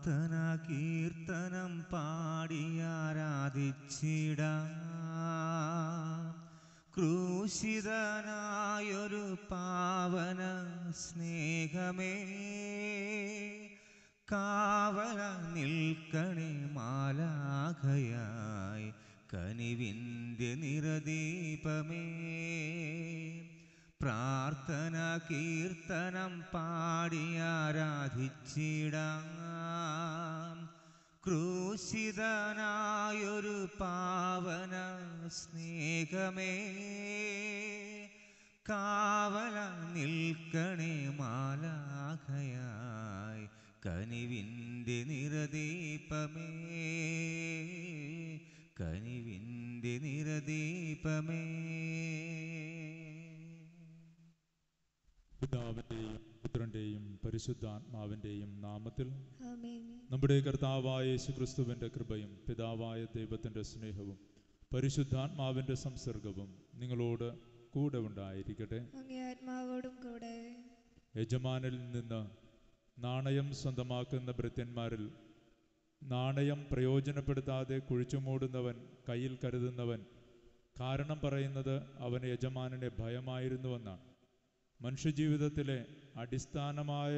പ്രാർത്ഥന കീർത്തനം പാടി ആരാധിച്ചിട. ക്രൂശിതനായൊരു പാവന സ്നേഹമേ. കാവല നിൽക്കണേ മാലാഖയായി. കനിവിന്റെ നിറദീപമേ. പ്രാർത്ഥന കീർത്തനം പാടിയാരാധിച്ചിടാം ക്രൂശിതനായൊരു പാവന സ്നേഹമേ കാവല നിൽക്കണേ മാലാഖയായി കനിവിന്റെ നിറദീപമേ കനിവിന്റെ നിറദീപമേ പിതാവിന്റെയും പുത്രന്റെയും പരിശുദ്ധാത്മാവിന്റെയും നാമത്തിൽ നമ്മുടെ കർത്താവായ യേശുക്രിസ്തുവിന്റെ കൃപയും പിതാവായ ദൈവത്തിന്റെ സ്നേഹവും പരിശുദ്ധാത്മാവിന്റെ സംസർഗവും നിങ്ങളോട് കൂടെ ഉണ്ടായിരിക്കട്ടെ. കൂടെ. യജമാനിൽ നിന്ന് നാണയം സ്വന്തമാക്കുന്ന ഭൃത്യന്മാരിൽ നാണയം പ്രയോജനപ്പെടുത്താതെ കുഴിച്ചുമൂടുന്നവൻ കയ്യിൽ കരുതുന്നവൻ കാരണം പറയുന്നത് അവന് യജമാനനെ ഭയമായിരുന്നുവെന്നാണ്. മനുഷ്യജീവിതത്തിലെ അടിസ്ഥാനമായ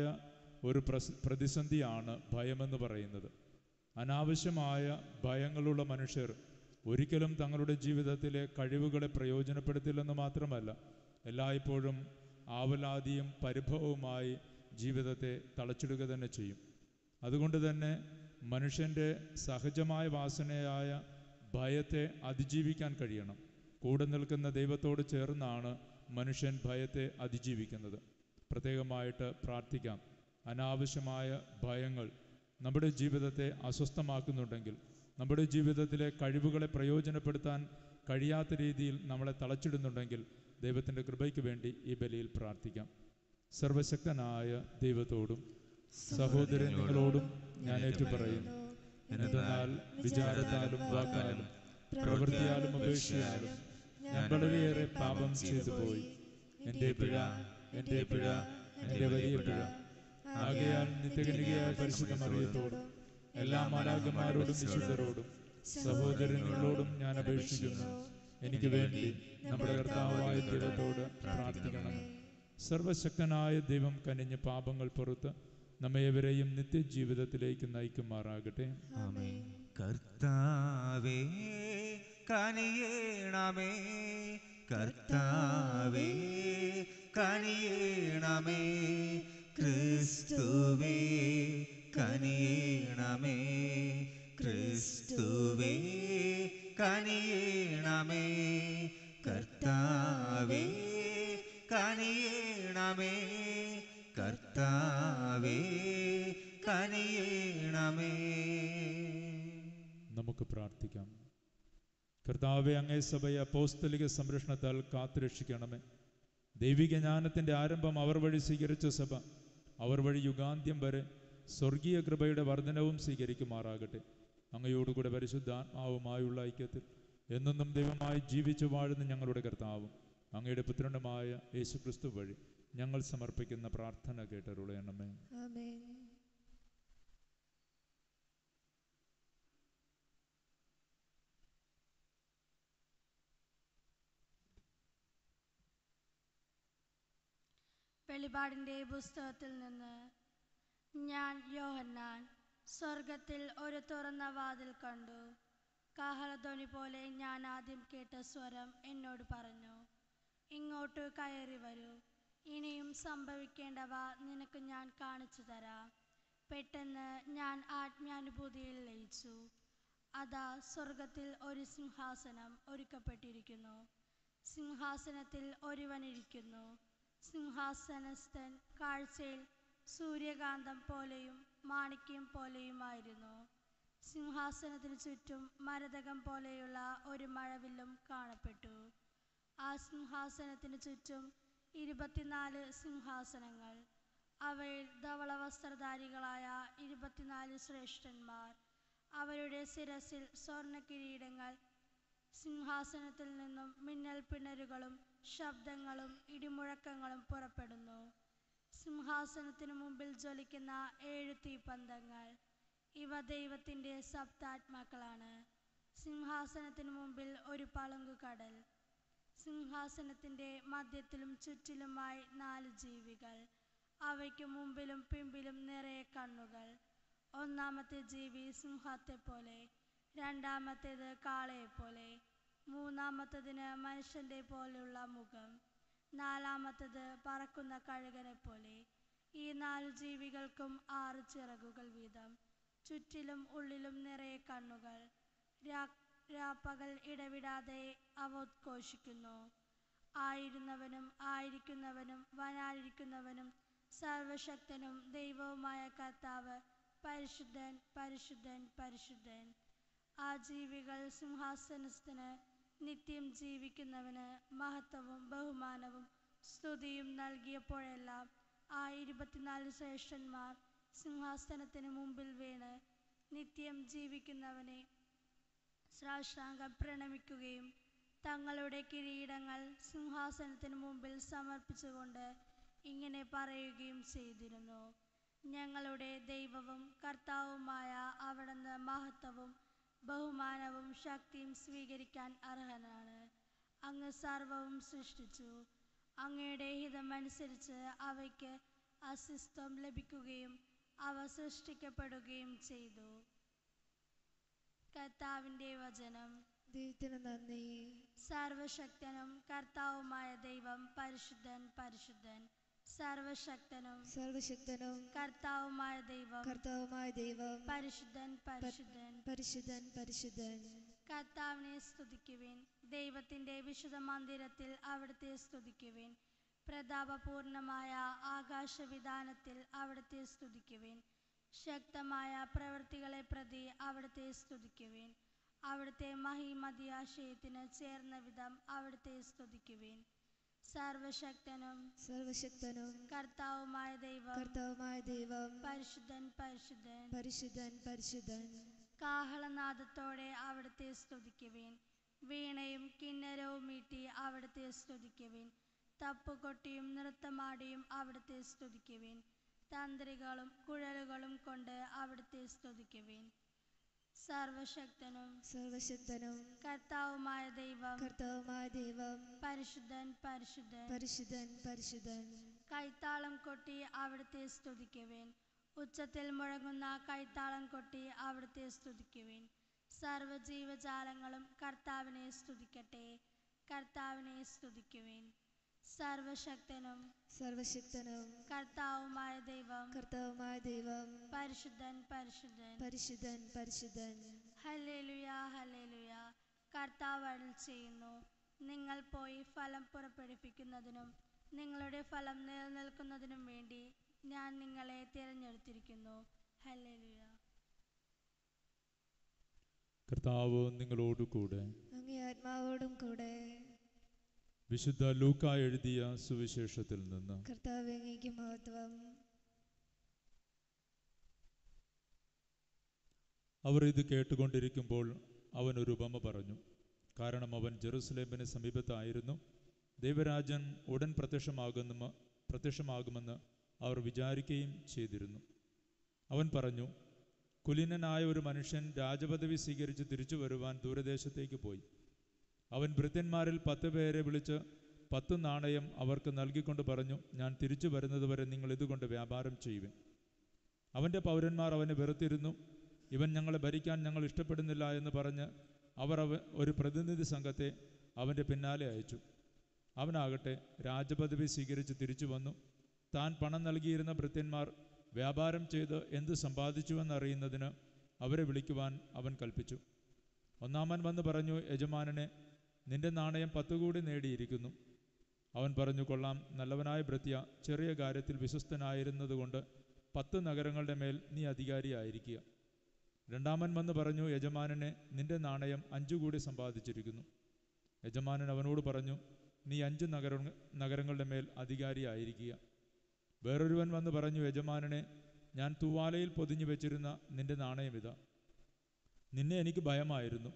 ഒരു പ്രതിസന്ധിയാണ് ഭയമെന്ന് പറയുന്നത്. അനാവശ്യമായ ഭയങ്ങളുള്ള മനുഷ്യർ ഒരിക്കലും തങ്ങളുടെ ജീവിതത്തിലെ കഴിവുകളെ പ്രയോജനപ്പെടുത്തില്ലെന്ന് മാത്രമല്ല എല്ലായ്പ്പോഴും ആവലാതിയും പരിഭവവുമായി ജീവിതത്തെ തളച്ചിടുക തന്നെ ചെയ്യും. അതുകൊണ്ട് തന്നെ മനുഷ്യന്റെ സഹജമായ വാസനയായ ഭയത്തെ അതിജീവിക്കാൻ കഴിയണം. കൂടെ നിൽക്കുന്ന ദൈവത്തോട് ചേർന്നാണ് മനുഷ്യൻ ഭയത്തെ അതിജീവിക്കുന്നത്. പ്രത്യേകമായിട്ട് പ്രാർത്ഥിക്കാം. അനാവശ്യമായ ഭയങ്ങൾ നമ്മുടെ ജീവിതത്തെ അസ്വസ്ഥമാക്കുന്നുണ്ടെങ്കിൽ നമ്മുടെ ജീവിതത്തിലെ കഴിവുകളെ പ്രയോജനപ്പെടുത്താൻ കഴിയാത്ത രീതിയിൽ നമ്മളെ തളച്ചിടുന്നുണ്ടെങ്കിൽ ദൈവത്തിന്റെ കൃപയ്ക്ക് വേണ്ടി ഈ ബലിയിൽ പ്രാർത്ഥിക്കാം. സർവശക്തനായ ദൈവത്തോടും സഹോദരങ്ങളോടും ഞാൻ ഏറ്റുപറയുന്നു. എന്നാൽ വിചാരത്താലും വാക്കാലും പ്രവൃത്തിയാലും ഉപേക്ഷയാലും ഞാൻ വളരെയേറെ പാപം ചെയ്തു പോയി എന്റെ പിഴ എന്റെ പിഴ എന്റെ വലിയ പിഴ. ആകയാൽ നിത്യകനികയായ പരിശുദ്ധ മറിയത്തോടും എല്ലാ മാലാകന്മാരോടും വിശുദ്ധരോടും സഹോദരങ്ങളോടും ഞാൻ അപേക്ഷിക്കുന്നു. എനിക്ക് വേണ്ടി നമ്മുടെ കർത്താവായ ദൈവത്തോട് പ്രാർത്ഥിക്കണം. സർവശക്തനായ ദൈവം കനിഞ്ഞ് പാപങ്ങൾ പുറത്ത് നമ്മയവരെയും നിത്യജീവിതത്തിലേക്ക് നയിക്കുമാറാകട്ടെ. കർത്താവേ കനിയേണമേ. കർത്താവേ കനിയേണമേ. ക്രിസ്തുവേ കനിയേണമേ. ക്രിസ്തുവേ കനിയേണമേ. കർത്താവേ കനിയേണമേ. കർത്താവേ കനിയേണമേ. നമുക്ക് പ്രാർത്ഥിക്കാം. കർത്താവെ അങ്ങേ സഭയെ അപ്പോസ്തലിക സംരക്ഷണത്താൽ കാത്തുരക്ഷിക്കണമേ. ദൈവിക ജ്ഞാനത്തിന്റെ ആരംഭം അവർ വഴി സ്വീകരിച്ച സഭ. അവർ വഴി യുഗാന്ത്യം വരെ സ്വർഗീയ കൃപയുടെ വർധനവും സ്വീകരിക്കുമാറാകട്ടെ. അങ്ങയോടുകൂടെ പരിശുദ്ധാത്മാവുമായുള്ള ഐക്യത്തിൽ എന്നെന്നും ദൈവമായി ജീവിച്ചു വാഴുന്ന ഞങ്ങളുടെ കർത്താവും അങ്ങയുടെ പുത്രനുമായ യേശുക്രിസ്തു വഴി ഞങ്ങൾ സമർപ്പിക്കുന്ന പ്രാർത്ഥന കേട്ടരുളയണമേ. വെളിപാടിന്റെ പുസ്തകത്തിൽ നിന്ന് ഞാൻ യോഹന്നാൻ സ്വർഗത്തിൽ ഒരു തുറന്ന വാതിൽ കണ്ടു. കാഹളധ്വനി പോലെ ഞാൻ ആദ്യം കേട്ട സ്വരം എന്നോട് പറഞ്ഞു ഇങ്ങോട്ട് കയറി വരൂ. ഇനിയും സംഭവിക്കേണ്ടവ നിനക്ക് ഞാൻ കാണിച്ചു തരാം. പെട്ടെന്ന് ഞാൻ ആത്മാനുഭൂതിയിൽ ലയിച്ചു. അതാ സ്വർഗത്തിൽ ഒരു സിംഹാസനം ഒരുക്കപ്പെട്ടിരിക്കുന്നു. സിംഹാസനത്തിൽ ഒരുവനിരിക്കുന്നു. സിംഹാസനസ്ഥൻ കാഴ്ചയിൽ സൂര്യകാന്തം പോലെയും മാണിക്യം പോലെയുമായിരുന്നു. സിംഹാസനത്തിനു ചുറ്റും മരതകം പോലെയുള്ള ഒരു മഴവില്ലും കാണപ്പെട്ടു. ആ സിംഹാസനത്തിനു ചുറ്റും ഇരുപത്തിനാല് സിംഹാസനങ്ങൾ. അവയിൽ ധവള വസ്ത്രധാരികളായ ഇരുപത്തിനാല് ശ്രേഷ്ഠന്മാർ. അവരുടെ ശിരസിൽ സ്വർണ കിരീടങ്ങൾ സിംഹാസനത്തിൽ നിന്നും മിന്നൽ പിണരുകളും ശബ്ദങ്ങളും ഇടിമുഴക്കങ്ങളും പുറപ്പെടുന്നു. സിംഹാസനത്തിനു മുമ്പിൽ ജ്വലിക്കുന്ന ഏഴ് തീപ്പന്തങ്ങൾ. ഇവ ദൈവത്തിന്റെ സപ്താത്മാക്കളാണ്. സിംഹാസനത്തിനു മുമ്പിൽ ഒരു പളുങ്കു കടൽ. സിംഹാസനത്തിന്റെ മധ്യത്തിലും ചുറ്റിലുമായി നാല് ജീവികൾ. അവയ്ക്ക് മുമ്പിലും പിമ്പിലും നിറയെ കണ്ണുകൾ. ഒന്നാമത്തെ ജീവി സിംഹത്തെ പോലെ രണ്ടാമത്തേത് കാളയെപ്പോലെ മൂന്നാമത്തതിന് മനുഷ്യന്റെ പോലെയുള്ള മുഖം നാലാമത്തത് പറക്കുന്ന കഴുകനെ പോലെ ഈ നാല് ജീവികൾക്കും ആറ് ചിറകുകൾ വീതം ചുറ്റിലും ഉള്ളിലും നിറയെ കണ്ണുകൾ. രാപ്പകൽ ഇടവിടാതെ അവ ഉദ്ഘോഷിക്കുന്നു. ആയിരുന്നവനും ആയിരിക്കുന്നവനും വനായിരിക്കുന്നവനും സർവശക്തനും ദൈവവുമായ കർത്താവ് പരിശുദ്ധൻ പരിശുദ്ധൻ പരിശുദ്ധൻ. ആ ജീവികൾ സിംഹാസനത്തിന് നിത്യം ജീവിക്കുന്നവന് മഹത്വവും ബഹുമാനവും സ്തുതിയും നൽകിയപ്പോഴെല്ലാം ആ ഇരുപത്തിനാല് ശ്രേഷ്ഠന്മാർ സിംഹാസനത്തിന് മുമ്പിൽ വീണ് നിത്യം ജീവിക്കുന്നവനെ സാഷ്ടാംഗം പ്രണമിക്കുകയും തങ്ങളുടെ കിരീടങ്ങൾ സിംഹാസനത്തിന് മുമ്പിൽ സമർപ്പിച്ചുകൊണ്ട് ഇങ്ങനെ പറയുകയും ചെയ്തിരുന്നു. ഞങ്ങളുടെ ദൈവവും കർത്താവുമായ അവിടുന്ന് മഹത്വവും ബഹുമാനവും ശക്തിയും സ്വീകരിക്കാൻ അർഹനാണ്. അങ്ങ് സർവവും സൃഷ്ടിച്ചു. അങ്ങയുടെ ഹിതമനുസരിച്ച് അവയ്ക്ക് അസ്തിത്വം ലഭിക്കുകയും അവ സൃഷ്ടിക്കപ്പെടുകയും ചെയ്തു. കർത്താവിന്റെ വചനം. ദൈവത്തിന് നന്ദി. സർവശക്തനും കർത്താവുമായ ദൈവം പരിശുദ്ധൻ പരിശുദ്ധൻ. സർവശക്തനും സർവശക്തനും കർത്താവുമായ ദൈവം കർത്താവുമായ ദൈവം പരിശുദ്ധൻ പരിശുദ്ധൻ പരിശുദ്ധൻ പരിശുദ്ധൻ. കർത്താവിനെ സ്തുതിക്കുവിൻ. ദൈവത്തിന്റെ വിശുദ്ധ മന്ദിരത്തിൽ അവിടുത്തെ സ്തുതിക്കുവിൻ. പ്രതാപപൂർണമായ ആകാശവിധാനത്തിൽ അവിടുത്തെ സ്തുതിക്കുവിൻ. ശക്തമായ പ്രവൃത്തികളെ പ്രതി അവിടുത്തെ സ്തുതിക്കുവിൻ. അവിടുത്തെ മഹിമതിയാശയത്തിന് ചേർന്ന വിധം അവിടുത്തെ സ്തുതിക്കുവിൻ. സർവശക്തനും സർവശക്തനും കർത്താവുമായ ദൈവം കർത്താവുമായ ദൈവം പരിശുദ്ധൻ പരിശുദ്ധൻ പരിശുദ്ധൻ പരിശുദ്ധൻ. കാഹളനാദത്തോടെ അവിടുത്തെ സ്തുതിക്കുവിൻ. വീണയും കിന്നരവും മീട്ടി അവിടുത്തെ സ്തുതിക്കുവിൻ. തപ്പുകൊട്ടിയും നൃത്തമാടിയും അവിടുത്തെ സ്തുതിക്കുവിൻ. തന്ത്രികളും കുഴലുകളും കൊണ്ട് അവിടുത്തെ സ്തുതിക്കുവിൻ. സർവശക്തനും സർവശക്തനും കർത്താവുമായ ദൈവം കർത്താവുമായ ദൈവം പരിശുദ്ധൻ പരിശുദ്ധൻ പരിശുദ്ധൻ പരിശുദ്ധൻ. കൈത്താളം കൊട്ടി അവിടുത്തെ സ്തുതിക്കുവിൻ. ഉച്ചത്തിൽ മുഴങ്ങുന്ന കൈത്താളം കൊട്ടി അവിടുത്തെ സ്തുതിക്കുവിൻ. സർവജീവജാലങ്ങളും കർത്താവിനെ സ്തുതിക്കട്ടെ. കർത്താവിനെ സ്തുതിക്കുവിൻ. സർവശക്തനും സർവശക്തനും കർത്താവുമായ ദൈവം കർത്താവുമായ ദൈവം പരിശുദ്ധൻ പരിശുദ്ധൻ. പരിശുദ്ധൻ പരിശുദ്ധൻ. Hallelujah hallelujah. കർത്താവ് അരുൾ ചെയ്യുന്നു. നിങ്ങൾ പോയി ഫലം പുറപ്പെടുവിക്കുന്നതിനും നിങ്ങളുടെ ഫലം നിലനിൽക്കുന്നതിനും വേണ്ടി ഞാൻ നിങ്ങളെ തിരഞ്ഞെടുത്തിരിക്കുന്നു. ഹല്ലേലൂയ. കർത്താവ് നിങ്ങളോട് കൂടെ അങ്ങേ ആത്മാവോടും കൂടെ. വിശുദ്ധ ലൂക്ക എഴുതിയ സുവിശേഷത്തിൽ നിന്ന്. മഹത്വം. അവർ ഇത് കേട്ടുകൊണ്ടിരിക്കുമ്പോൾ അവൻ ഒരു ഉപമ പറഞ്ഞു. കാരണം അവൻ ജെറുസലേമിന് സമീപത്തായിരുന്നു. ദൈവരാജൻ ഉടൻ പ്രത്യക്ഷമാകുന്ന പ്രത്യക്ഷമാകുമെന്ന് അവർ വിചാരിക്കുകയും ചെയ്തിരുന്നു. അവൻ പറഞ്ഞു കുലീനനായ ഒരു മനുഷ്യൻ രാജപദവി സ്വീകരിച്ച് തിരിച്ചു വരുവാൻ ദൂരദേശത്തേക്ക് പോയി. അവൻ ഭൃത്യന്മാരിൽ പത്ത് പേരെ വിളിച്ച് പത്ത് നാണയം അവർക്ക് നൽകിക്കൊണ്ട് പറഞ്ഞു ഞാൻ തിരിച്ചു വരുന്നതുവരെ നിങ്ങൾ ഇതുകൊണ്ട് വ്യാപാരം ചെയ്യുവൻ. അവന്റെ പൗരന്മാർ അവനെ വെറുത്തിരുന്നു. ഇവൻ ഞങ്ങളെ ഭരിക്കാൻ ഞങ്ങൾ ഇഷ്ടപ്പെടുന്നില്ല എന്ന് പറഞ്ഞ് അവർ അവ ഒരു പ്രതിനിധി സംഘത്തെ അവന്റെ പിന്നാലെ അയച്ചു. അവനാകട്ടെ രാജപദവി സ്വീകരിച്ച് തിരിച്ചു വന്നു. താൻ പണം നൽകിയിരുന്ന ഭൃത്യന്മാർ വ്യാപാരം ചെയ്ത് എന്ത് സമ്പാദിച്ചുവെന്നറിയുന്നതിന് അവരെ വിളിക്കുവാൻ അവൻ കൽപ്പിച്ചു. ഒന്നാമൻ വന്ന് പറഞ്ഞു യജമാനനെ നിന്റെ നാണയം പത്ത് കൂടി നേടിയിരിക്കുന്നു. അവൻ പറഞ്ഞു കൊള്ളാം. നല്ലവനായ ഭൃത്യ ചെറിയ കാര്യത്തിൽ വിശ്വസ്തനായിരുന്നതുകൊണ്ട് പത്ത് നഗരങ്ങളുടെ മേൽ നീ അധികാരിയായിരിക്കുക. രണ്ടാമൻ വന്ന് പറഞ്ഞു യജമാനനെ നിന്റെ നാണയം അഞ്ചു കൂടി സമ്പാദിച്ചിരിക്കുന്നു. യജമാനൻ അവനോട് പറഞ്ഞു നീ അഞ്ച് നഗര നഗരങ്ങളുടെ മേൽ അധികാരിയായിരിക്കുക. വേറൊരുവൻ വന്ന് പറഞ്ഞു യജമാനനെ ഞാൻ തൂവാലയിൽ പൊതിഞ്ഞു വെച്ചിരുന്ന നിന്റെ നാണയം ഇതാ നിന്നെ എനിക്ക് ഭയമായിരുന്നു.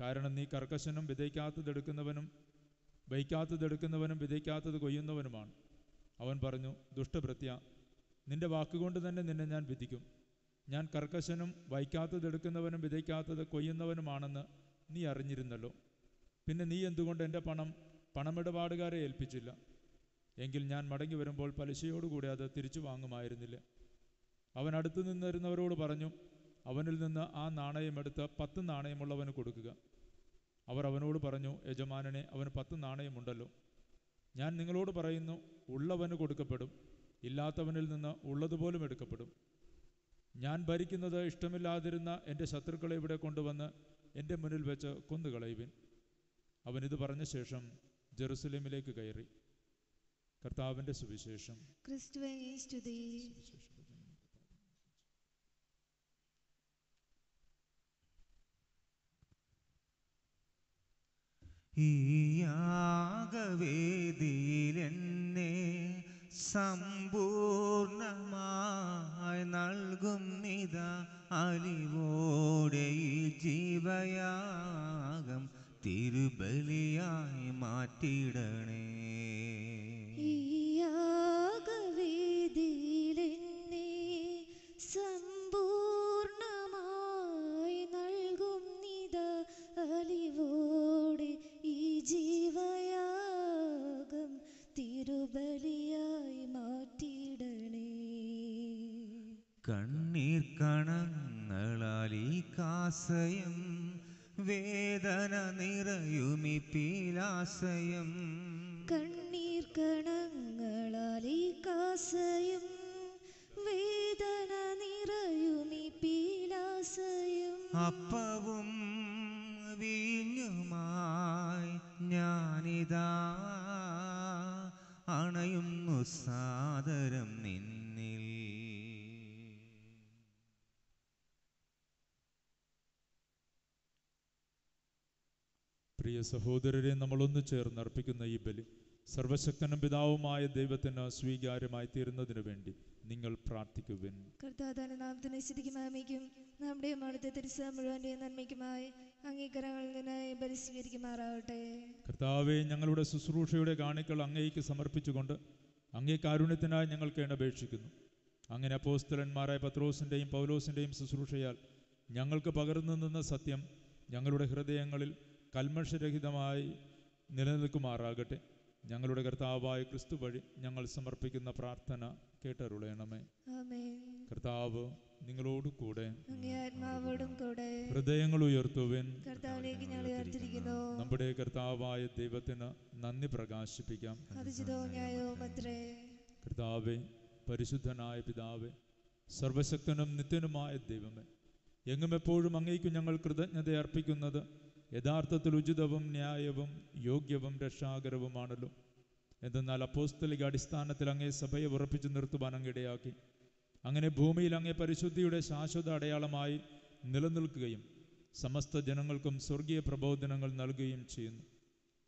കാരണം നീ കർക്കശനും വിതയ്ക്കാത്തതെടുക്കുന്നവനും വയ്ക്കാത്തതെടുക്കുന്നവനും വിതയ്ക്കാത്തത് കൊയ്യുന്നവനുമാണ്. അവൻ പറഞ്ഞു ദുഷ്ടഭൃത്യ നിന്റെ വാക്കുകൊണ്ട് തന്നെ നിന്നെ ഞാൻ വിധിക്കും. ഞാൻ കർക്കശനും വയ്ക്കാത്തതെടുക്കുന്നവനും വിതയ്ക്കാത്തത് കൊയ്യുന്നവനുമാണെന്ന് നീ അറിഞ്ഞിരുന്നല്ലോ. പിന്നെ നീ എന്തുകൊണ്ട് എന്റെ പണം പണമിടപാടുകാരെ ഏൽപ്പിച്ചില്ല? എങ്കിൽ ഞാൻ മടങ്ങി വരുമ്പോൾ പലിശയോടുകൂടി അത് തിരിച്ചു വാങ്ങുമായിരുന്നില്ല. അവൻ അടുത്തു നിന്നിരുന്നവരോട് പറഞ്ഞു അവനിൽ നിന്ന് ആ നാണയം എടുത്ത് പത്ത് നാണയമുള്ളവന് കൊടുക്കുക. അവർ അവനോട് പറഞ്ഞു യജമാനനെ അവന് പത്ത് നാണയമുണ്ടല്ലോ. ഞാൻ നിങ്ങളോട് പറയുന്നു ഉള്ളവന് കൊടുക്കപ്പെടും ഇല്ലാത്തവനിൽ നിന്ന് ഉള്ളതുപോലും എടുക്കപ്പെടും. ഞാൻ ഭരിക്കുന്നത് ഇഷ്ടമില്ലാതിരുന്ന എന്റെ ശത്രുക്കളെ ഇവിടെ കൊണ്ടുവന്ന് എന്റെ മുന്നിൽ വെച്ച് കൊന്നുകളയുവിൻ. അവനിത് ഇത് പറഞ്ഞ ശേഷം ജെറുസലേമിലേക്ക് കയറി. കർത്താവിന്റെ സുവിശേഷം. ക്രിസ്തുവേ സ്തുതി. ഈ യാഗവേദിയിൽ എന്നെ സമ്പൂർണമായി നൽകും അലിവോടെ ഈ ജീവയാഗം തിരുബലിയായി മാറ്റിയിടണേ. ഈ യാഗവേദിയിലെന്നെ സമ്പൂർണമായി കണ്ണീർ കണങ്ങളാൽ ഈ കാസയം വേദന നിറയുമി സഹോദരരെ നമ്മളൊന്നു ചേർന്ന് അർപ്പിക്കുന്ന ഈ ബലി സർവശക്തനും പിതാവുമായ ദൈവത്തിന് സ്വീകാര്യമായി തീരുന്നതിനു വേണ്ടി നിങ്ങൾ പ്രാർത്ഥിക്കുവിൻ. നാമത്തിന് നമ്മുടെ അവിടുത്തെ തിരുസ മുഴുവന്റെ നന്മയ്ക്കുമായി അംഗീകാരങ്ങളിൽ നിന്നായി കർത്താവെ ഞങ്ങളുടെ ശുശ്രൂഷയുടെ കാണിക്കൾ അങ്ങേക്ക് സമർപ്പിച്ചുകൊണ്ട് അങ്ങേ കാരുണ്യത്തിനായി ഞങ്ങൾ കേണപേക്ഷിക്കുന്നു അങ്ങനെ അപ്പോസ്തലന്മാരായ പത്രോസിന്റെയും പൗലോസിന്റെയും ശുശ്രൂഷയാൽ ഞങ്ങൾക്ക് പകർന്നു നിന്ന സത്യം ഞങ്ങളുടെ ഹൃദയങ്ങളിൽ കൽമഷരഹിതമായി നിലനിൽക്കുമാറാകട്ടെ. ഞങ്ങളുടെ കർത്താവായ ക്രിസ്തു വഴി ഞങ്ങൾ സമർപ്പിക്കുന്ന പ്രാർത്ഥന കേട്ടരുളയണമേ. കർത്താവ് നിങ്ങളോട് കൂടെ കൂടെ ഹൃദയങ്ങൾ ഉയർത്തുവിൻ. നമ്മുടെ കർത്താവായ ദൈവത്തിന് നന്ദി പ്രകാശിപ്പിക്കാം. കർത്താവെ പരിശുദ്ധനായ പിതാവേ സർവശക്തനും നിത്യനുമായ ദൈവമേ എങ്ങും എപ്പോഴും അങ്ങേക്കും ഞങ്ങൾ കൃതജ്ഞത അർപ്പിക്കുന്നത് യഥാർത്ഥത്തിൽ ഉചിതവും ന്യായവും യോഗ്യവും രക്ഷാകരവുമാണല്ലോ. എന്തെന്നാൽ അപ്പോസ്തലിക അടിസ്ഥാനത്തിൽ അങ്ങേ സഭയെ ഉറപ്പിച്ചു നിർത്തുവാൻ അങ്ങിടയാക്കി അങ്ങനെ ഭൂമിയിൽ അങ്ങേ പരിശുദ്ധിയുടെ ശാശ്വത അടയാളമായി നിലനിൽക്കുകയും സമസ്ത ജനങ്ങൾക്കും സ്വർഗീയ പ്രബോധനങ്ങൾ നൽകുകയും ചെയ്യുന്നു.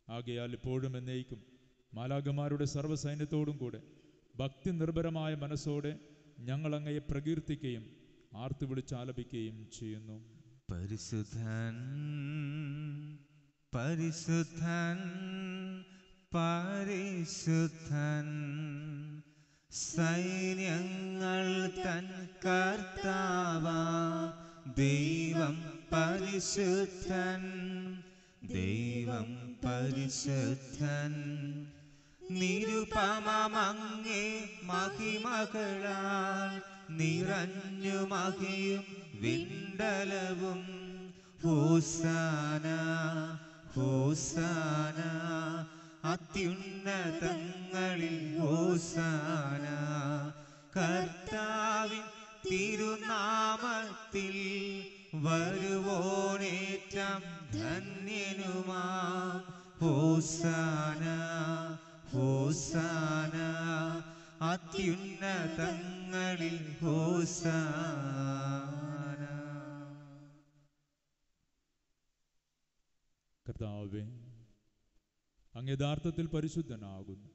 ആകയാൽ ഇപ്പോഴും എന്നേക്കും മാലാകമാരുടെ സർവസൈന്യത്തോടും കൂടെ ഭക്തി നിർഭരമായ മനസ്സോടെ ഞങ്ങൾ അങ്ങയെ പ്രകീർത്തിക്കുകയും ആർത്തു വിളിച്ചാലപിക്കുകയും ചെയ്യുന്നു. പരിശുദ്ധൻ പരിശുദ്ധൻ പരിശുദ്ധൻ. സൈന്യങ്ങൾ തൻ കർത്താവ ദൈവം പരിശുദ്ധൻ ദൈവം പരിശുദ്ധൻ. നിരുപമങ്ങേ മഹിമകളാൽ നിറഞ്ഞു മഹിയും വിണ്ടലവും ഹോസാന ഹോസാന അത്യുന്നതങ്ങളിൽ ഹോസാന. കർത്താവിൻ തിരുനാമത്തിൽ വരുവോനേറ്റം ധന്യനുമാ. ഹോസാന ഹോസാന അത്യുന്നതങ്ങളിൽ ഹോസാന. കർത്താവേ അങ്ങ് യഥാർത്ഥത്തിൽ പരിശുദ്ധനാകുന്നു.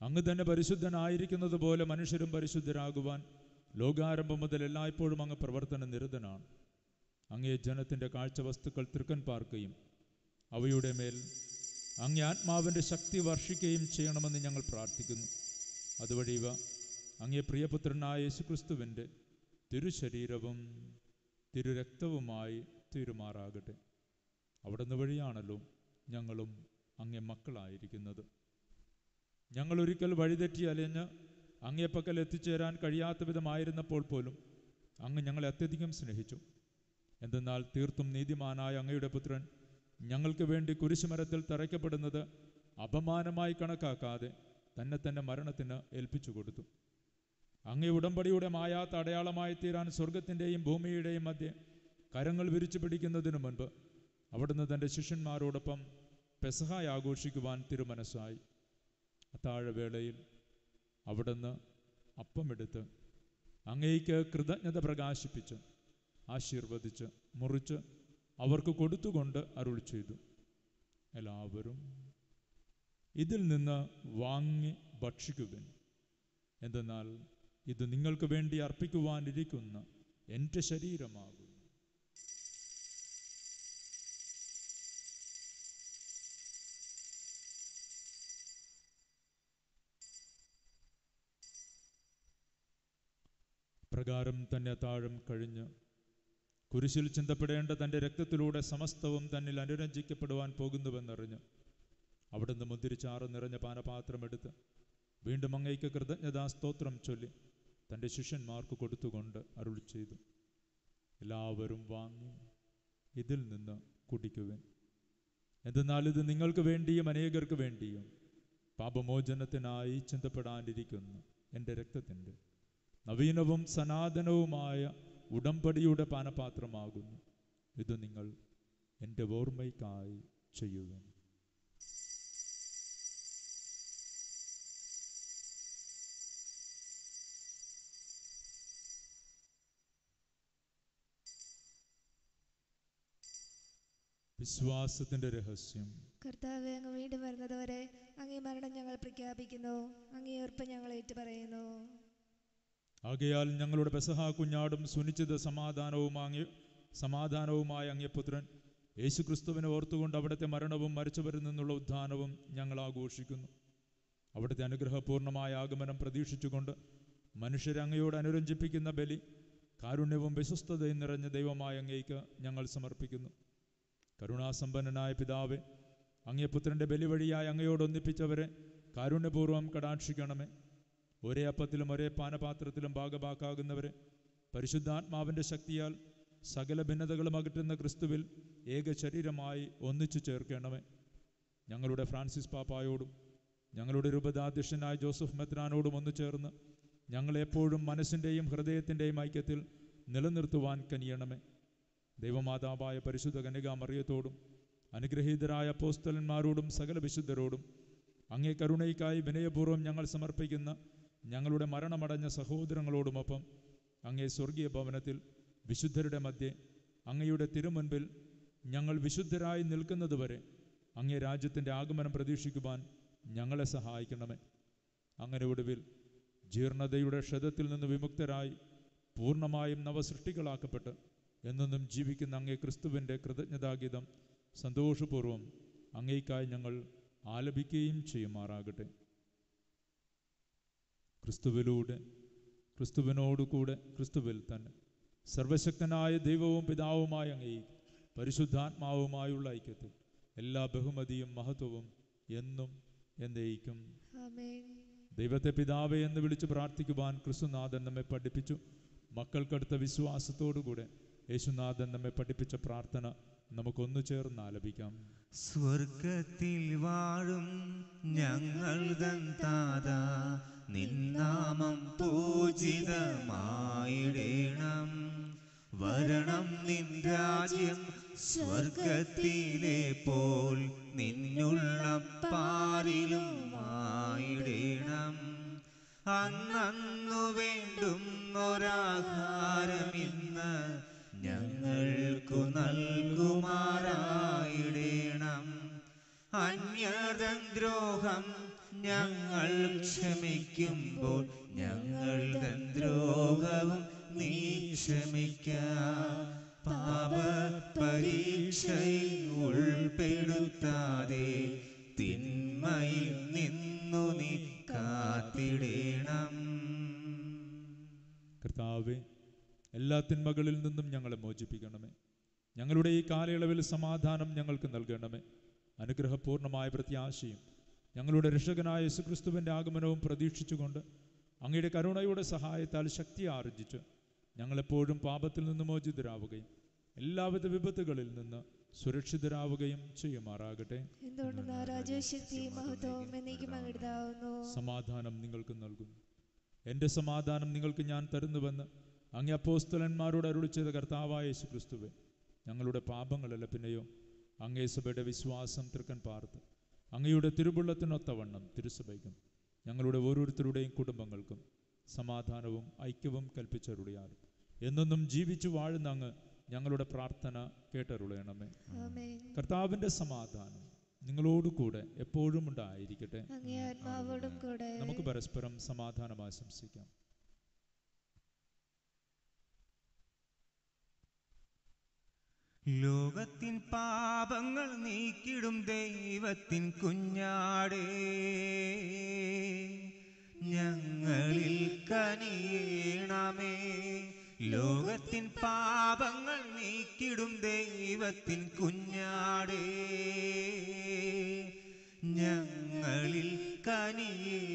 അങ്ങ് തന്നെ പരിശുദ്ധനായിരിക്കുന്നത് പോലെ മനുഷ്യരും പരിശുദ്ധരാകുവാൻ ലോകാരംഭം മുതൽ എല്ലായ്പ്പോഴും അങ്ങ് പ്രവർത്തന നിരതനാണ്. അങ്ങേ ജനത്തിന്റെ കാഴ്ച വസ്തുക്കൾ തൃക്കൻ പാർക്കുകയും അവയുടെ മേൽ അങ്ങേ ആത്മാവിന്റെ ശക്തി വർഷിക്കുകയും ചെയ്യണമെന്ന് ഞങ്ങൾ പ്രാർത്ഥിക്കുന്നു. അതുവഴി ഇവ അങ്ങേ പ്രിയപുത്രനായ യേശുക്രിസ്തുവിന്റെ തിരുശരീരവും തിരുരക്തവുമായി തീരുമാറാകട്ടെ. അവിടുന്ന് വഴിയാണല്ലോ ഞങ്ങളും അങ്ങേ മക്കളായിരിക്കുന്നത്. ഞങ്ങൾ ഒരിക്കൽ വഴിതെറ്റി അലഞ്ഞ് അങ്ങേപ്പക്കൽ എത്തിച്ചേരാൻ കഴിയാത്ത വിധമായിരുന്നപ്പോൾ പോലും അങ്ങ് ഞങ്ങളെ അത്യധികം സ്നേഹിച്ചു. എന്തെന്നാൽ തീർത്തും നീതിമാനായ അങ്ങയുടെ പുത്രൻ ഞങ്ങൾക്ക് വേണ്ടി കുരിശുമരത്തിൽ തറയ്ക്കപ്പെടുന്നത് അപമാനമായി കണക്കാക്കാതെ തന്നെ തന്നെ മരണത്തിന് ഏൽപ്പിച്ചു കൊടുത്തു. അങ്ങേ ഉടമ്പടിയുടെ മായാത്ത അടയാളമായി തീരാൻ സ്വർഗത്തിന്റെയും ഭൂമിയുടെയും മധ്യ കരങ്ങൾ വിരിച്ചു പിടിക്കുന്നതിനു മുൻപ് അവിടുന്ന് തന്റെ ശിഷ്യന്മാരോടൊപ്പം പെസഹായി ആഘോഷിക്കുവാൻ തിരുമനസ്സായി. അത്താഴവേളയിൽ അവിടുന്ന് അപ്പമെടുത്ത് അങ്ങേക്ക് കൃതജ്ഞത പ്രകാശിപ്പിച്ച് ആശീർവദിച്ച് മുറിച്ച് അവർക്ക് കൊടുത്തുകൊണ്ട് അരുൾ ചെയ്തു. എല്ലാവരും ഇതിൽ നിന്ന് വാങ്ങി ഭക്ഷിക്കുവിൻ. എന്തെന്നാൽ ഇത് നിങ്ങൾക്ക് വേണ്ടി അർപ്പിക്കുവാനിരിക്കുന്ന എന്റെ ശരീരമാകും. പ്രകാരം തന്നെ താഴം കഴിഞ്ഞ്. കുരിശിൽ ചിന്തപ്പെടേണ്ട തന്റെ രക്തത്തിലൂടെ സമസ്തവും തന്നിൽ അനുരഞ്ജിക്കപ്പെടുവാൻ പോകുന്നുവെന്നറിഞ്ഞ്. അവിടുന്ന് മുന്തിരിച്ചാറ് നിറഞ്ഞ പാനപാത്രമെടുത്ത് വീണ്ടും അങ്ങയ്ക്ക് കൃതജ്ഞതാ സ്തോത്രം ചൊല്ലി തന്റെ ശിഷ്യന്മാർക്ക് കൊടുത്തുകൊണ്ട് അരുൾ ചെയ്തു. എല്ലാവരും വാങ്ങി ഇതിൽ നിന്ന് കുടിക്കുവിൻ. എന്തെന്നാൽ ഇത് നിങ്ങൾക്ക് വേണ്ടിയും അനേകർക്ക് വേണ്ടിയും പാപമോചനത്തിനായി ചിന്തപ്പെടാനിരിക്കുന്നു എന്റെ രക്തത്തിന്റെ. നവീനവും സനാതനവുമായ ഉടമ്പടിയുടെ പാനപാത്രമാകുന്നു. ഇത് നിങ്ങൾ എന്റെ ഓർമ്മയ്ക്കായി ചെയ്യുക. വിശ്വാസത്തിന്റെ രഹസ്യം. കർത്താവ് അങ്ങ് വീണ്ടും വരുന്നതുവരെ അങ്ങേ മരണം ഞങ്ങൾ പ്രഖ്യാപിക്കുന്നു. അങ്ങേ ഉറപ്പ് ഞങ്ങൾ ഏറ്റുപറയുന്നു. ആകയാൽ ഞങ്ങളുടെ പെസഹ കുഞ്ഞാടും സുനിശ്ചിത സമാധാനവും അങ്ങ് സമാധാനവുമായ അങ്ങ്യപുത്രൻ യേശു യേശുക്രിസ്തുവിനെ ഓർത്തുകൊണ്ട് അവിടുത്തെ മരണവും മരിച്ചവരിൽ നിന്നുള്ള ഉദ്ധാനവും ഞങ്ങൾ ആഘോഷിക്കുന്നു. അവിടുത്തെ അനുഗ്രഹപൂർണമായ ആഗമനം പ്രതീക്ഷിച്ചുകൊണ്ട് മനുഷ്യരെ അങ്ങയോട് അനുരഞ്ജിപ്പിക്കുന്ന ബലി കാരുണ്യവും വിശ്വസ്തതയും നിറഞ്ഞ ദൈവമായ അങ്ങേക്ക് ഞങ്ങൾ സമർപ്പിക്കുന്നു. കരുണാസമ്പന്നനായ പിതാവെ അങ്ങേ പുത്രന്റെ ബലി വഴിയായി അങ്ങയോട് ഒന്നിപ്പിച്ചവരെ കാരുണ്യപൂർവം കടാക്ഷിക്കണമേ. ഒരേ അപ്പത്തിലും ഒരേ പാനപാത്രത്തിലും ഭാഗഭാക്കാകുന്നവരെ പരിശുദ്ധാത്മാവിന്റെ ശക്തിയാൽ സകല ഭിന്നതകളും അകറ്റുന്ന ക്രിസ്തുവിൽ ഏക ശരീരമായി ഒന്നിച്ചു ചേർക്കണമേ. ഞങ്ങളുടെ ഫ്രാൻസിസ് പാപ്പായോടും ഞങ്ങളുടെ രൂപതാധ്യക്ഷനായ ജോസഫ് മെത്രാനോടും ഒന്നു ചേർന്ന് ഞങ്ങളെപ്പോഴും മനസ്സിന്റെയും ഹൃദയത്തിന്റെയും ഐക്യത്തിൽ നിലനിർത്തുവാൻ കനിയണമേ. ദൈവമാതാവായ പരിശുദ്ധ കന്യകാ മറിയത്തോടും അനുഗ്രഹീതരായ പോസ്തലന്മാരോടും സകല വിശുദ്ധരോടും അങ്ങേ കരുണയ്ക്കായി വിനയപൂർവം ഞങ്ങൾ സമർപ്പിക്കുന്ന ഞങ്ങളുടെ മരണമടഞ്ഞ സഹോദരങ്ങളോടുമൊപ്പം അങ്ങേ സ്വർഗീയ ഭവനത്തിൽ വിശുദ്ധരുടെ മധ്യേ അങ്ങയുടെ തിരുമുൻപിൽ ഞങ്ങൾ വിശുദ്ധരായി നിൽക്കുന്നതുവരെ അങ്ങേ രാജ്യത്തിന്റെ ആഗമനം പ്രതീക്ഷിക്കുവാൻ ഞങ്ങളെ സഹായിക്കണമേ. അങ്ങനെ ഒടുവിൽ ജീർണതയുടെ ക്ഷതത്തിൽ നിന്ന് വിമുക്തരായി പൂർണമായും നവസൃഷ്ടികളാക്കപ്പെട്ട് എന്നെന്നും ജീവിക്കുന്ന അങ്ങേ ക്രിസ്തുവിന്റെ കൃതജ്ഞതാഗീതം സന്തോഷപൂർവം അങ്ങേക്കായി ഞങ്ങൾ ആലപിക്കുകയും ചെയ്യുമാറാകട്ടെ. ക്രിസ്തുവിലൂടെ ക്രിസ്തുവിനോടുകൂടെ ക്രിസ്തുവിൽ തന്നെ സർവശക്തനായ ദൈവവും പിതാവുമായ അങ്ങേ പരിശുദ്ധാത്മാവുമായുള്ള ഐക്യത്തിൽ എല്ലാ ബഹുമതിയും മഹത്വവും എന്നും എന്നേക്കും. ദൈവത്തെ പിതാവേ എന്ന് വിളിച്ച് പ്രാർത്ഥിക്കുവാൻ ക്രിസ്തുനാഥൻ നമ്മെ പഠിപ്പിച്ചു. മക്കൾക്കടുത്ത വിശ്വാസത്തോടുകൂടെ യേശുനാഥൻ നമ്മെ പഠിപ്പിച്ച പ്രാർത്ഥന നമുക്കൊന്നു ചേർന്ന് ആലപിക്കാം. സ്വർഗത്തിൽ വാഴും ഞങ്ങൾ നിന്നാമം പൂജിതമായിടേണം. വരണം നിൻ രാജ്യം സ്വർഗത്തിലെ പോൽ നിന്നുള്ള പാരിലും ആയിടേണം അന്നു വേണ്ടും ഒരാഹാരം ഇന്ന് ഞങ്ങൾക്കു നൽകുമാറായിടേണം. അന്യതം ദ്രോഹം ഞങ്ങൾ ക്ഷമിക്കുമ്പോൾ ഞങ്ങൾ ദ്രോഹവും നീ ക്ഷമിക്ക. പാപ പരീക്ഷയിൽ ഉൾപ്പെടുത്താതെ തിന്മയിൽ നിന്നു നീ കാത്തിടേണം. കർത്താവെ എല്ലാ തിന്മകളിൽ നിന്നും ഞങ്ങളെ മോചിപ്പിക്കണമേ. ഞങ്ങളുടെ ഈ കാലയളവിൽ സമാധാനം ഞങ്ങൾക്ക് നൽകണമേ. അനുഗ്രഹപൂർണമായ പ്രത്യാശയും ഞങ്ങളുടെ രക്ഷകനായ യേശുക്രിസ്തുവിന്റെ ആഗമനവും പ്രതീക്ഷിച്ചുകൊണ്ട് അങ്ങയുടെ കരുണയുടെ സഹായത്താൽ ശക്തി ആർജിച്ച് ഞങ്ങളെപ്പോഴും പാപത്തിൽ നിന്ന് മോചിതരാവുകയും എല്ലാവിധ വിപത്തുകളിൽ നിന്ന് സുരക്ഷിതരാവുകയും ചെയ്യുമാറാകട്ടെ. സമാധാനം നിങ്ങൾക്ക് നൽകുന്നു. എന്റെ സമാധാനം നിങ്ങൾക്ക് ഞാൻ തരുന്നുവെന്ന് അങ്ങ് അപ്പോസ്തലന്മാരോട് അരുളി ചെയ്ത കർത്താവായ യേശു ക്രിസ്തുവെ ഞങ്ങളുടെ പാപങ്ങളല്ല പിന്നെയോ അങ്ങേ സഭയുടെ വിശ്വാസം തൃക്കൻ പാർത്ത്. അങ്ങയുടെ തിരുവുള്ളത്തിനൊത്തവണ്ണം തിരുസഭയ്ക്കും ഞങ്ങളുടെ ഓരോരുത്തരുടെയും കുടുംബങ്ങൾക്കും സമാധാനവും ഐക്യവും കൽപ്പിച്ചരുളിയാലും. എന്നൊന്നും ജീവിച്ചു വാഴുന്ന അങ്ങ് ഞങ്ങളുടെ പ്രാർത്ഥന കേട്ടരുളയണമേ കർത്താവിന്റെ സമാധാനം നിങ്ങളോട് കൂടെ എപ്പോഴും ഉണ്ടായിരിക്കട്ടെ. നമുക്ക് പരസ്പരം സമാധാനം ആശംസിക്കാം ലോകത്തിൻ പാപങ്ങൾ നീക്കിടും ദൈവത്തിൻ കുഞ്ഞാടേ. ഞങ്ങളിൽ കനിയേണമേ. ലോകത്തിൻ പാപങ്ങൾ നീക്കിടും ദൈവത്തിൻ കുഞ്ഞാടേ. ഞങ്ങളിൽ കനിയണമേ.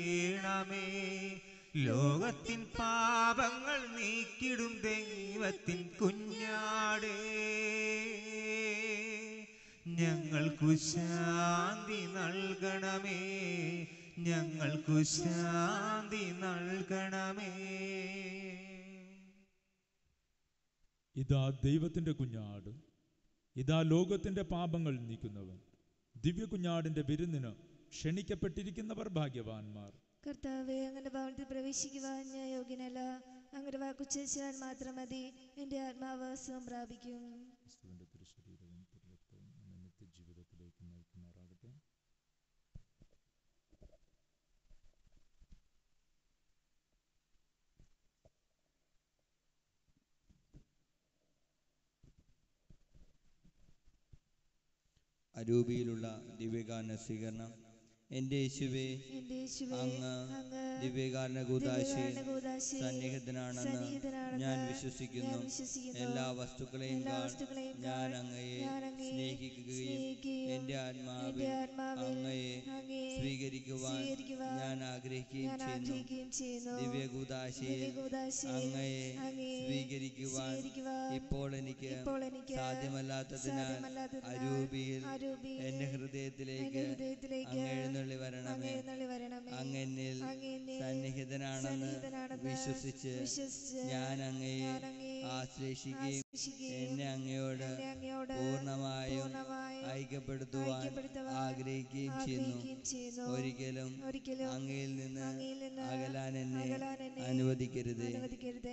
ലോകത്തിൻ പാപങ്ങൾ നീക്കിടും ദൈവത്തിൻ കുഞ്ഞാടേ. ഞങ്ങൾക്കു ശാന്തി നൽകണമേ. ഞങ്ങൾക്കു ശാന്തി നൽകണമേ. ഇതാ ദൈവത്തിന്റെ കുഞ്ഞാട്. ഇതാ ലോകത്തിന്റെ പാപങ്ങൾ നീക്കുന്നവൻ. ദിവ്യ കുഞ്ഞാടിന്റെ വിരുന്നിന് ക്ഷണിക്കപ്പെട്ടിരിക്കുന്നവർ ഭാഗ്യവാന്മാർ. കർത്താവെ അങ്ങയുടെ ഭവനത്തിൽ പ്രവേശിക്കുവാൻ ഞാൻ യോഗ്യനല്ല. അങ്ങയുടെ വാക്കുച്ചാൽ മാത്രം മതി. എന്റെ ആത്മാവ് സുഖം പ്രാപിക്കും. അരൂപിയിലുള്ള ദിവ്യഗാന സ്വീകരണം എന്റെ യേശുവേ അങ്ങ് ദിവ്യകാരണ കൂതാശി സന്നിഹിതനാണെന്ന് ഞാൻ വിശ്വസിക്കുന്നു. എല്ലാ വസ്തുക്കളെയും ഞാൻ അങ്ങയെ സ്നേഹിക്കുകയും എന്റെ ആത്മാവ് ആത്മാവിൽ അങ്ങയെ സ്വീകരിക്കുവാൻ ഞാൻ ആഗ്രഹിക്കുകയും ചെയ്യുന്നു. ദിവ്യകൂതാശയെ അങ്ങയെ സ്വീകരിക്കുവാൻ ഇപ്പോൾ എനിക്ക് സാധ്യമല്ലാത്തതിനാൽ അരൂപിയിൽ എന്റെ ഹൃദയത്തിലേക്ക് അങ്ങ് എഴുന്നള്ളി വരണമേ. അങ്ങനിൽ സന്നിഹിതനാണെന്ന് വിശ്വസിച്ച് ഞാൻ അങ്ങയെ ആശ്ലേഷിക്കുകയും എന്നെ അങ്ങയോട് പൂർണമായും ഐക്യപ്പെടുത്തുവാൻ ആഗ്രഹിക്കുകയും ചെയ്യുന്നു. ഒരിക്കലും അങ്ങയിൽ നിന്ന് അകലാൻ എന്നെ അനുവദിക്കരുത്. അനുവദിക്കരുത്.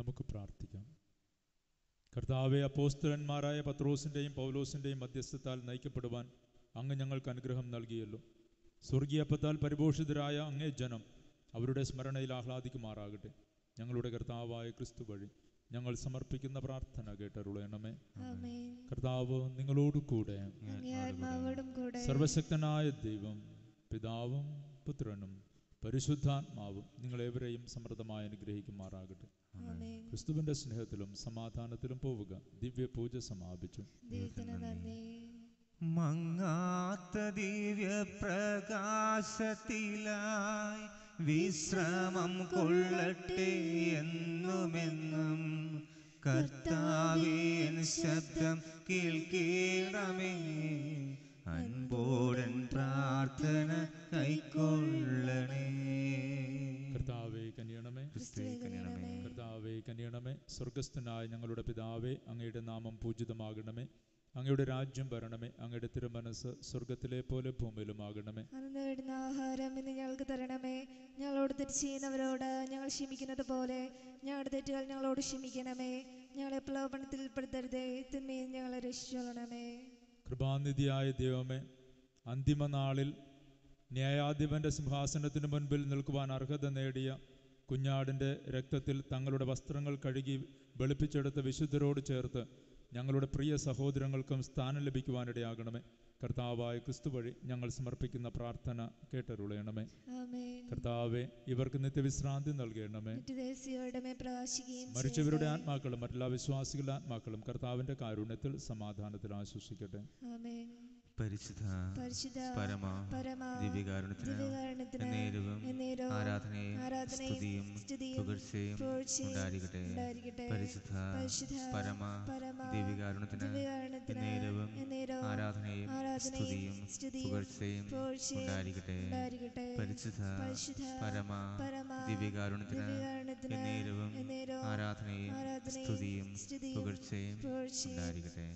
നമുക്ക് പ്രാർത്ഥിക്കാം. കർത്താവെ അപ്പോസ്തലന്മാരായ പത്രോസിന്റെയും പൗലോസിന്റെയും മധ്യസ്ഥത്താൽ നയിക്കപ്പെടുവാൻ അങ്ങ് ഞങ്ങൾക്ക് അനുഗ്രഹം നൽകിയല്ലോ. സ്വർഗീയപ്പത്താൽ പരിപോഷിതരായ അങ്ങേ ജനം അവരുടെ സ്മരണയിൽ ആഹ്ലാദിക്കുമാറാകട്ടെ. ഞങ്ങളുടെ കർത്താവായ ക്രിസ്തു വഴി ഞങ്ങൾ സമർപ്പിക്കുന്ന പ്രാർത്ഥന കേട്ടരുളയണമേ കർത്താവ് നിങ്ങളോട് കൂടെ. സർവശക്തനായ ദൈവം പിതാവും പുത്രനും പരിശുദ്ധാത്മാവും നിങ്ങളേവരെയും സമൃദ്ധമായി അനുഗ്രഹിക്കുമാറാകട്ടെ. ക്രിസ്തുവിന്റെ സ്നേഹത്തിലും സമാധാനത്തിലും പോവുക. ദിവ്യ പൂജ സമാപിച്ചു മങ്ങാത്ത ദിവ്യ പ്രകാശത്തിലായി വിശ്രമം കൊള്ളട്ടെ എന്നുമെന്നും കർത്താവേൻ ശബ്ദം കേൾക്കേണമേ. അൻപോടൻ പ്രാർത്ഥന കൈക്കൊള്ളണേ കനിയണമേ സ്വർഗസ്ഥനായ ഞങ്ങളുടെ പിതാവേ അങ്ങയുടെ നാമം പൂജിതമാകണമേ. അങ്ങയുടെ രാജ്യം വരണമേ. അങ്ങയുടെ തിരുമനസ് സ്വർഗത്തിലെ പോലെ ഭൂമിയിലുമാകണമേ. അന്ന് ആഹാരം ഇന്ന് ഞങ്ങൾക്ക് തരണമേ. ഞങ്ങളോട് തെറ്റ് ചെയ്യുന്നവരോട് ഞങ്ങൾ ക്ഷമിക്കുന്നത് പോലെ ഞങ്ങളുടെ തെറ്റുകൾ ഞങ്ങളോട് ക്ഷമിക്കണമേ. ഞങ്ങളെ പ്രലോഭനത്തിൽ ഉൾപ്പെടുത്തരുതേ തിന്മയിൽ ഞങ്ങളെ രക്ഷിച്ചോളണമേ. കൃപാനിധിയായ ദൈവമേ അന്തിമ നാളിൽ ന്യായാധിപന്റെ സിംഹാസനത്തിന് മുൻപിൽ നിൽക്കുവാൻ അർഹത നേടിയ കുഞ്ഞാടിന്റെ രക്തത്തിൽ തങ്ങളുടെ വസ്ത്രങ്ങൾ കഴുകി വെളുപ്പിച്ചെടുത്ത വിശുദ്ധരോട് ചേർത്ത് ഞങ്ങളുടെ പ്രിയ സഹോദരങ്ങൾക്കും സ്ഥാനം ലഭിക്കുവാനിടയാകണമേ. കർത്താവായ ക്രിസ്തു വഴി ഞങ്ങൾ സമർപ്പിക്കുന്ന പ്രാർത്ഥന കേട്ടരുളയണമേ. കർത്താവെ ഇവർക്ക് നിത്യവിശ്രാന്തി നൽകണമേ. മരിച്ചവരുടെ. ആത്മാക്കളും മറ്റുള്ള വിശ്വാസികളുടെ ആത്മാക്കളും കർത്താവിന്റെ കാരുണ്യത്തിൽ സമാധാനത്തിൽ ആശ്വസിക്കട്ടെ. പരിശുദ്ധ പരിശുദ്ധ പരമ പരമ ആരാധനയും സ്തുതിയും പുകഴ്ചയും ഉണ്ടായിരിക്കട്ടെ. പരിശുദ്ധ പരമ ആരാധനയും സ്തുതിയും പുകഴ്ചയും ഉണ്ടായിരിക്കട്ടെ. പരിശുദ്ധ പരമ ദിവ്യകാരുണ്യത്തിന് ആരാധനയും സ്തുതിയും പുകഴ്ചയും ഉണ്ടായിരിക്കട്ടെ